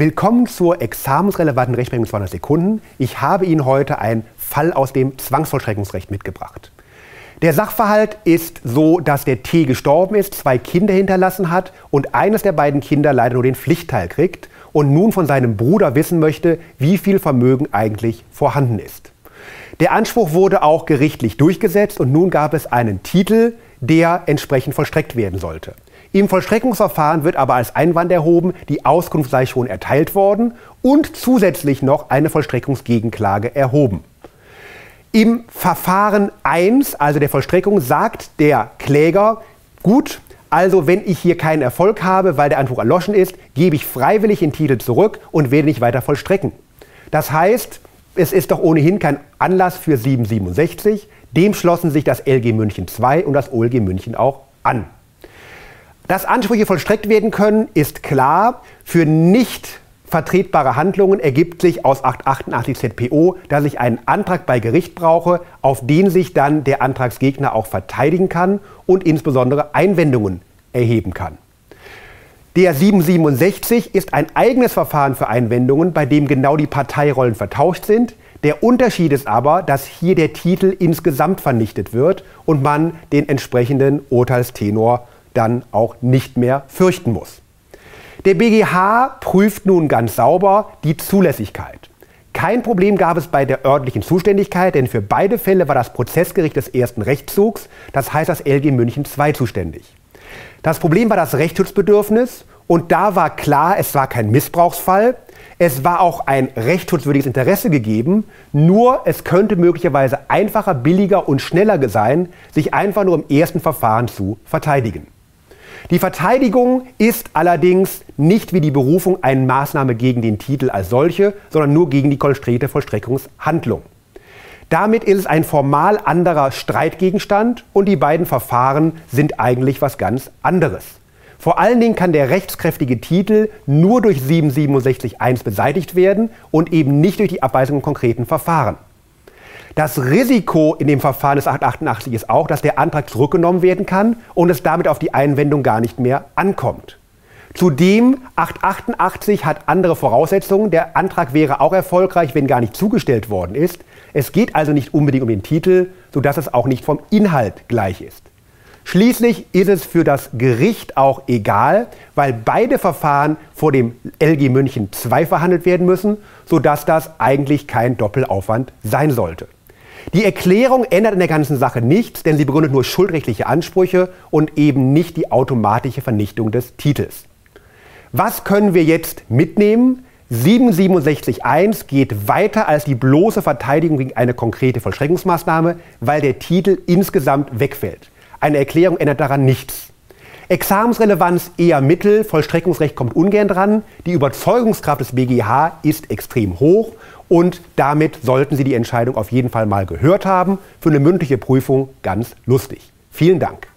Willkommen zur examensrelevanten Rechtsprechung 200 Sekunden. Ich habe Ihnen heute einen Fall aus dem Zwangsvollstreckungsrecht mitgebracht. Der Sachverhalt ist so, dass der T gestorben ist, zwei Kinder hinterlassen hat und eines der beiden Kinder leider nur den Pflichtteil kriegt und nun von seinem Bruder wissen möchte, wie viel Vermögen eigentlich vorhanden ist. Der Anspruch wurde auch gerichtlich durchgesetzt und nun gab es einen Titel, der entsprechend vollstreckt werden sollte. Im Vollstreckungsverfahren wird aber als Einwand erhoben, die Auskunft sei schon erteilt worden und zusätzlich noch eine Vollstreckungsgegenklage erhoben. Im Verfahren 1, also der Vollstreckung, sagt der Kläger, gut, also wenn ich hier keinen Erfolg habe, weil der Anspruch erloschen ist, gebe ich freiwillig den Titel zurück und werde nicht weiter vollstrecken. Das heißt, es ist doch ohnehin kein Anlass für 767. Dem schlossen sich das LG München II und das OLG München auch an. Dass Ansprüche vollstreckt werden können, ist klar. Für nicht vertretbare Handlungen ergibt sich aus 888 ZPO, dass ich einen Antrag bei Gericht brauche, auf den sich dann der Antragsgegner auch verteidigen kann und insbesondere Einwendungen erheben kann. Der 767 ist ein eigenes Verfahren für Einwendungen, bei dem genau die Parteirollen vertauscht sind. Der Unterschied ist aber, dass hier der Titel insgesamt vernichtet wird und man den entsprechenden Urteilstenor dann auch nicht mehr fürchten muss. Der BGH prüft nun ganz sauber die Zulässigkeit. Kein Problem gab es bei der örtlichen Zuständigkeit, denn für beide Fälle war das Prozessgericht des ersten Rechtszugs, das heißt das LG München II, zuständig. Das Problem war das Rechtsschutzbedürfnis und da war klar, es war kein Missbrauchsfall, es war auch ein rechtsschutzwürdiges Interesse gegeben, nur es könnte möglicherweise einfacher, billiger und schneller sein, sich einfach nur im ersten Verfahren zu verteidigen. Die Verteidigung ist allerdings nicht wie die Berufung eine Maßnahme gegen den Titel als solche, sondern nur gegen die konkrete Vollstreckungshandlung. Damit ist es ein formal anderer Streitgegenstand und die beiden Verfahren sind eigentlich was ganz anderes. Vor allen Dingen kann der rechtskräftige Titel nur durch 767.1 beseitigt werden und eben nicht durch die Abweisung im konkreten Verfahren. Das Risiko in dem Verfahren des 888 ist auch, dass der Antrag zurückgenommen werden kann und es damit auf die Einwendung gar nicht mehr ankommt. Zudem 888 hat andere Voraussetzungen. Der Antrag wäre auch erfolgreich, wenn gar nicht zugestellt worden ist. Es geht also nicht unbedingt um den Titel, sodass es auch nicht vom Inhalt gleich ist. Schließlich ist es für das Gericht auch egal, weil beide Verfahren vor dem LG München II verhandelt werden müssen, sodass das eigentlich kein Doppelaufwand sein sollte. Die Erklärung ändert in der ganzen Sache nichts, denn sie begründet nur schuldrechtliche Ansprüche und eben nicht die automatische Vernichtung des Titels. Was können wir jetzt mitnehmen? 767.1 geht weiter als die bloße Verteidigung gegen eine konkrete Vollstreckungsmaßnahme, weil der Titel insgesamt wegfällt. Eine Erklärung ändert daran nichts. Examensrelevanz eher mittel, Vollstreckungsrecht kommt ungern dran. Die Überzeugungskraft des BGH ist extrem hoch und damit sollten Sie die Entscheidung auf jeden Fall mal gehört haben. Für eine mündliche Prüfung ganz lustig. Vielen Dank.